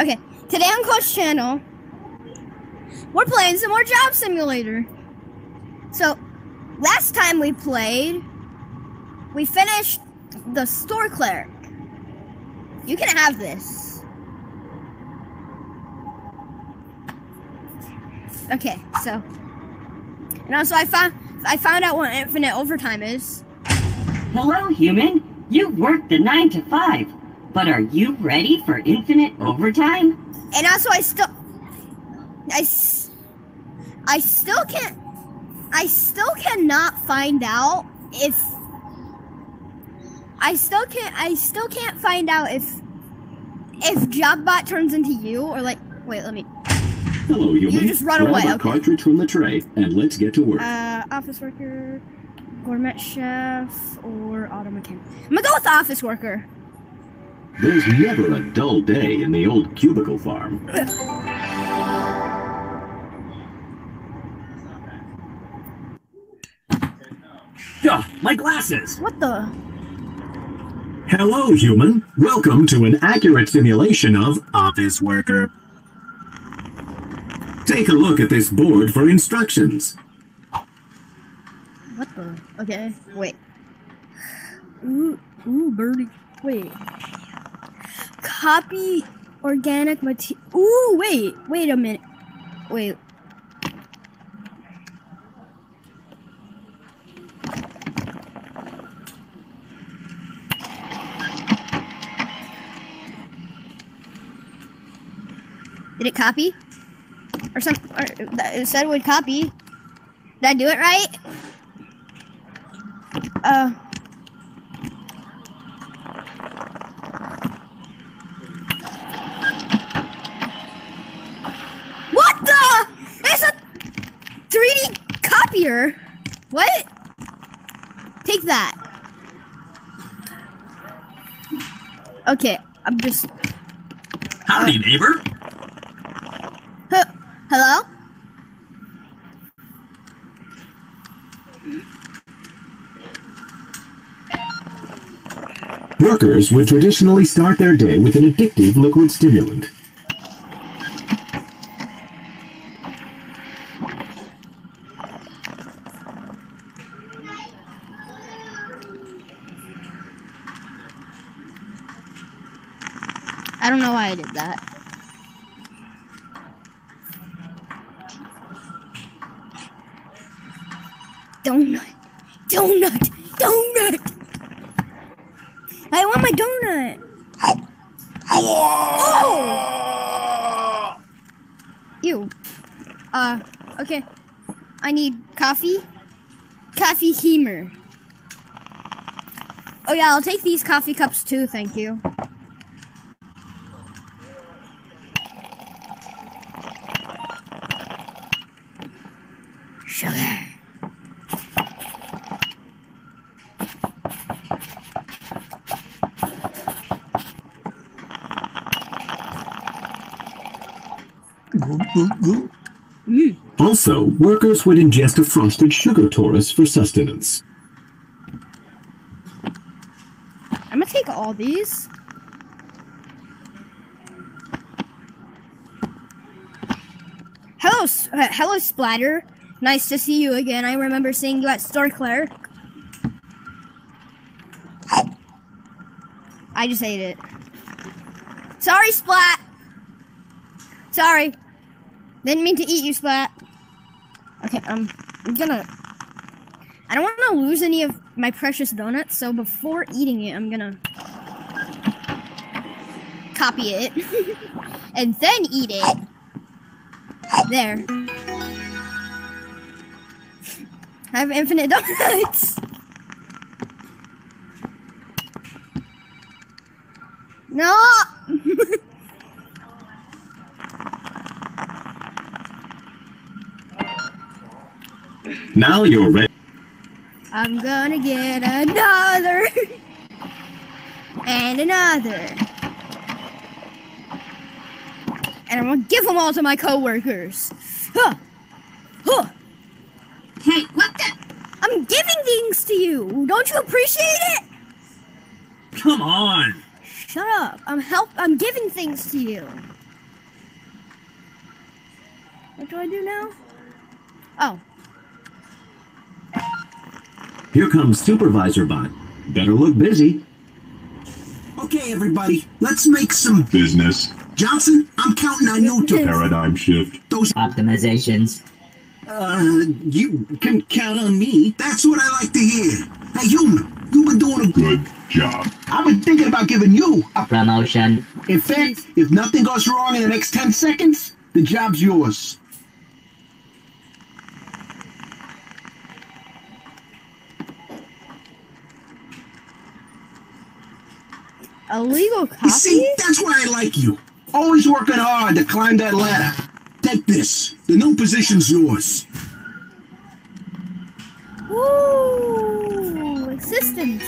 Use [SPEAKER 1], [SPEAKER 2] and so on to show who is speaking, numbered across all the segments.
[SPEAKER 1] Okay, today on Cole's Channel, we're playing some more Job Simulator. So, last time we played, we finished the store clerk. You can have this. Okay, so, and also I found I found out what infinite overtime is.
[SPEAKER 2] Hello, human. You've worked the 9 to 5, but are you ready for infinite overtime?
[SPEAKER 1] And also, I still, I, s- I still can't, I still cannot find out if, I still can't, I still can't find out if, if JobBot turns into you or like, wait, let me,
[SPEAKER 3] Hello, human.
[SPEAKER 1] just run
[SPEAKER 3] Grab
[SPEAKER 1] away,
[SPEAKER 3] a
[SPEAKER 1] okay.
[SPEAKER 3] cartridge from the tray and let's get to work.
[SPEAKER 1] uh, office worker, gourmet chef, or auto mechanic. I'm gonna go with office worker.
[SPEAKER 3] There's never a dull day in the old cubicle farm.
[SPEAKER 4] Duh, my glasses!
[SPEAKER 1] What the?
[SPEAKER 4] Hello, human. Welcome to an accurate simulation of Office Worker. Take a look at this board for instructions.
[SPEAKER 1] What the? Okay, wait. Ooh, ooh, birdie. Wait. Copy organic material. Ooh, wait, wait a minute. Wait. Did it copy? Or some? Or, it said it would copy. Did I do it right? Uh. What the? It's a 3D. What? Take that. Okay, I'm just.
[SPEAKER 4] Howdy, uh, neighbor.
[SPEAKER 1] Huh, hello?
[SPEAKER 3] Workers would traditionally start their day with an addictive liquid stimulant.
[SPEAKER 1] I don't know why I did that. Donut. Donut. Donut. I want my donut. Oh! Ew. Uh, okay. I need coffee. Coffee heamer. Oh yeah, I'll take these coffee cups too, thank you. Sugar.
[SPEAKER 3] Also, workers would ingest a frosted sugar torus for sustenance.
[SPEAKER 1] I'm gonna take all these. Hello, uh, hello, Splatter. Nice to see you again. I remember seeing you at Store Clerk. I just ate it. Sorry, Splat. Sorry. Didn't mean to eat you, Splat. Okay, um, I'm gonna. I don't want to lose any of my precious donuts, so before eating it, I'm gonna copy it and then eat it. There. I have infinite donuts. No.
[SPEAKER 3] Now you're ready.
[SPEAKER 1] I'm gonna get another and another. And I'm gonna give them all to my coworkers. Huh. Huh.
[SPEAKER 2] Hey, what the?
[SPEAKER 1] I'm giving things to you. Don't you appreciate it?
[SPEAKER 4] Come on.
[SPEAKER 1] Shut up. I'm help. I'm giving things to you. What do I do now? Oh,
[SPEAKER 3] Here comes Supervisor Bot. Better look busy.
[SPEAKER 4] Okay, everybody, let's make some business. Johnson, I'm counting on you to paradigm shift those.
[SPEAKER 5] Optimizations.
[SPEAKER 4] Uh, you can count on me. That's what I like to hear. Hey, human, you've been doing a good job. I've been thinking about giving you a.
[SPEAKER 5] Promotion.
[SPEAKER 4] In fact, if nothing goes wrong in the next 10 seconds, the job's yours.
[SPEAKER 1] A legal
[SPEAKER 4] You see, that's why I like you. Always working hard to climb that ladder. Take this. The new position's yours.
[SPEAKER 1] Ooh, assistants.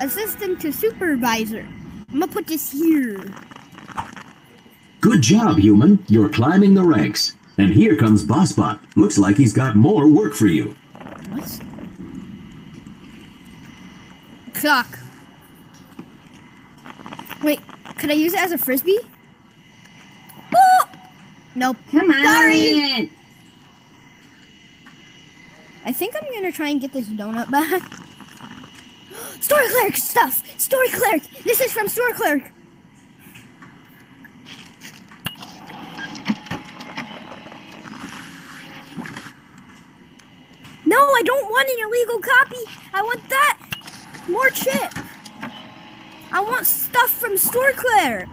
[SPEAKER 1] Assistant to supervisor. I'm gonna put this here.
[SPEAKER 3] Good job, human. You're climbing the ranks. And here comes Bossbot. Looks like he's got more work for you.
[SPEAKER 1] What? Clock. Wait, could I use it as a frisbee? Oh! Nope.
[SPEAKER 2] Come on.
[SPEAKER 1] Sorry. I think I'm gonna try and get this donut back. Store clerk stuff! Store clerk! This is from store clerk! No, I don't want an illegal copy! I want that! More chip! I want stuff from store clerk!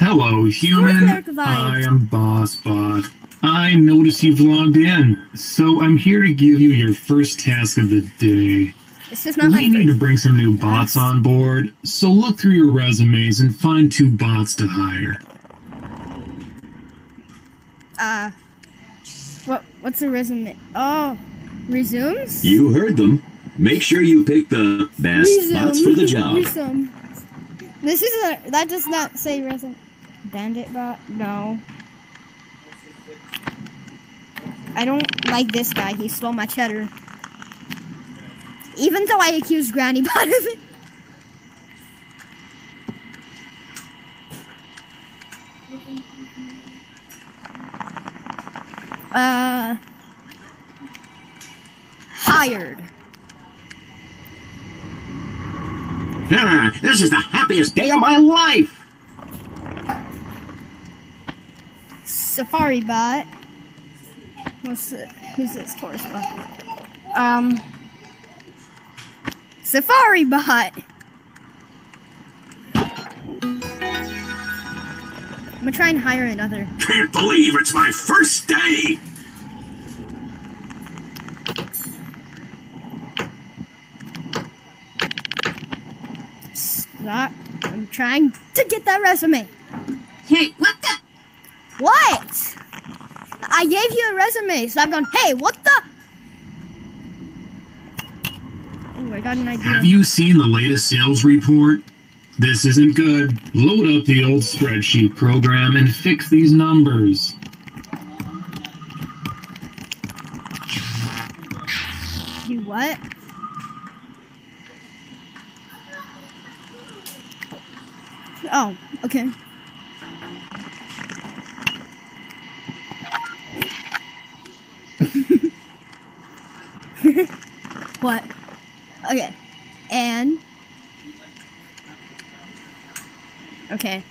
[SPEAKER 6] Hello, human. I am BossBot. I noticed you've logged in, so I'm here to give you your first task of the day.
[SPEAKER 1] This is not my
[SPEAKER 6] We need to bring some new bots on board, so look through your resumes and find two bots to hire.
[SPEAKER 1] Uh, what? What's the resume? Oh, resumes.
[SPEAKER 3] You heard them. Make sure you pick the best bots for the job.
[SPEAKER 1] Resume. This is a. That does not say resume. Bandit bot. No. I don't like this guy. He stole my cheddar. Even though I accused Granny Bot of it. Uh, hired.
[SPEAKER 4] Ah, this is the happiest day of my life.
[SPEAKER 1] Safari bot. What's it? Who's this bot? Um, Safari bot. I'm gonna try and hire another.
[SPEAKER 4] Can't believe it's my first day.
[SPEAKER 1] Stop. I'm trying to get that resume.
[SPEAKER 2] Hey, what the?
[SPEAKER 1] What? I gave you a resume. so I'm going. Hey, what the? Oh, I got an idea.
[SPEAKER 6] Have you seen the latest sales report? This isn't good. Load up the old spreadsheet program and fix these numbers.
[SPEAKER 1] Do what? Oh, okay. what? Okay. And Okay.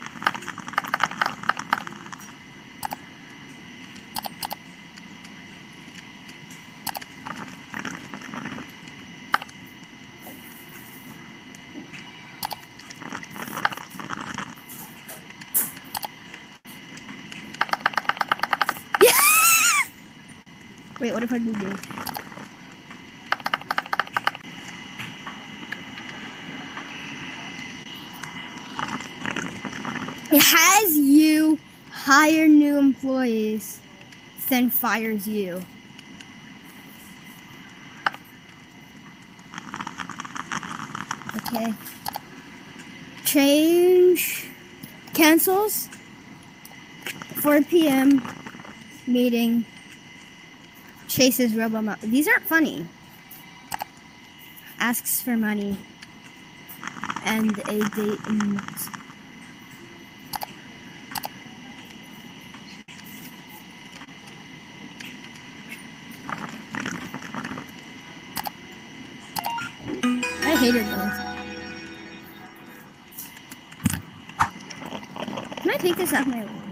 [SPEAKER 1] Wait, what if I do this? It has you hire new employees, then fires you. Okay. Change cancels 4 p.m. meeting Chases Robomop. These aren't funny. Asks for money. And a date in I hated those. Can I take this off my wall?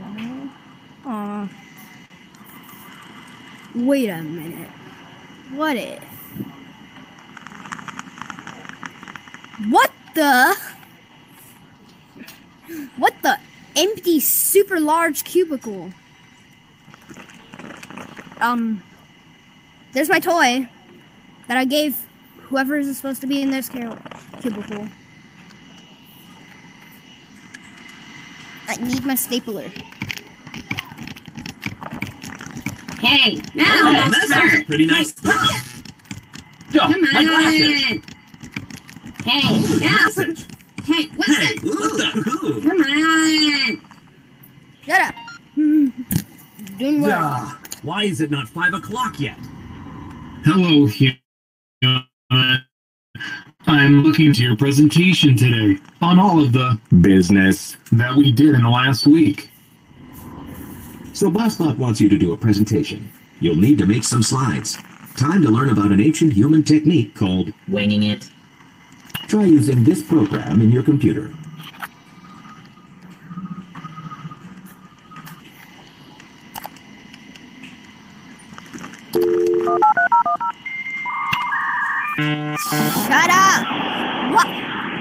[SPEAKER 1] Wait a minute. What if? What the? What the? Empty, super large cubicle. Um, there's my toy that I gave whoever is supposed to be in this cubicle. I need my stapler.
[SPEAKER 2] Hey, now
[SPEAKER 3] Oh,
[SPEAKER 2] that's
[SPEAKER 3] that sounds
[SPEAKER 2] smart.
[SPEAKER 3] pretty nice.
[SPEAKER 2] Come
[SPEAKER 3] my glasses.
[SPEAKER 2] on. Hey, now. Hey, what's
[SPEAKER 3] Hey,
[SPEAKER 2] that?
[SPEAKER 3] the who?
[SPEAKER 2] Come on.
[SPEAKER 1] Shut up. Doing well.
[SPEAKER 3] Ah, why is it not five o'clock yet?
[SPEAKER 6] Hello, human. I'm looking to your presentation today on all of the business that we did in the last week.
[SPEAKER 3] So Bossbot wants you to do a presentation. You'll need to make some slides. Time to learn about an ancient human technique called
[SPEAKER 5] Winging it.
[SPEAKER 3] try using this program in your computer.
[SPEAKER 1] Shut up. What?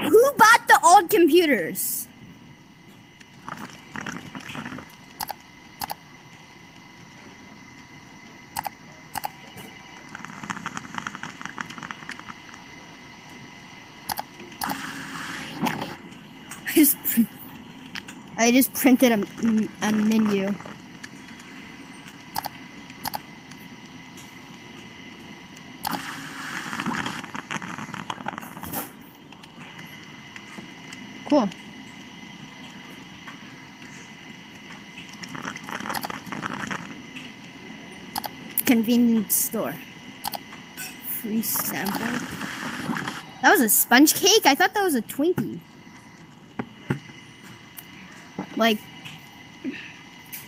[SPEAKER 1] Who bought the old computers? I just, pr- I just printed a, a menu. Cool. Convenience store. Free sample. That was a sponge cake? I thought that was a Twinkie. Like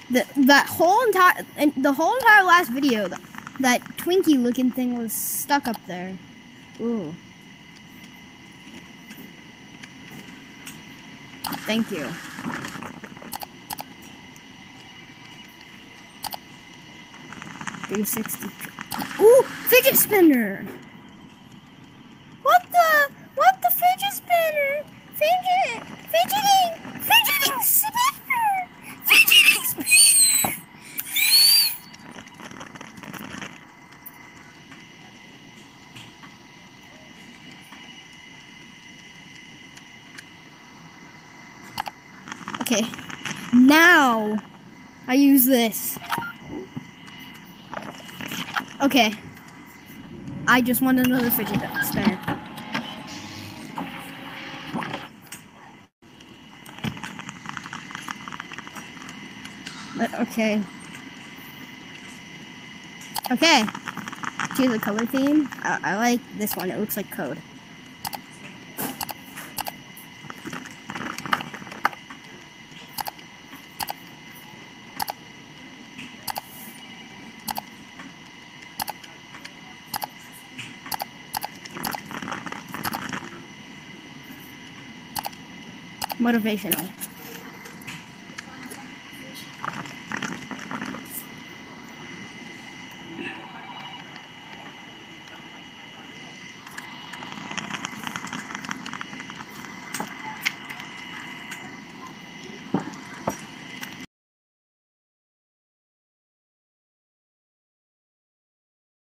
[SPEAKER 1] the that whole entire the whole entire last video that, that Twinkie looking thing was stuck up there. Ooh. Thank you. Three sixty. Ooh, fidget spinner. What the? What the fidget spinner? Fidget, fidgeting, fidgeting spinner, fidgeting spinner. Okay, now I use this. Okay, I just want another fidget spinner. Okay. Okay. Choose a color theme. I, I like this one. It looks like code. Motivational.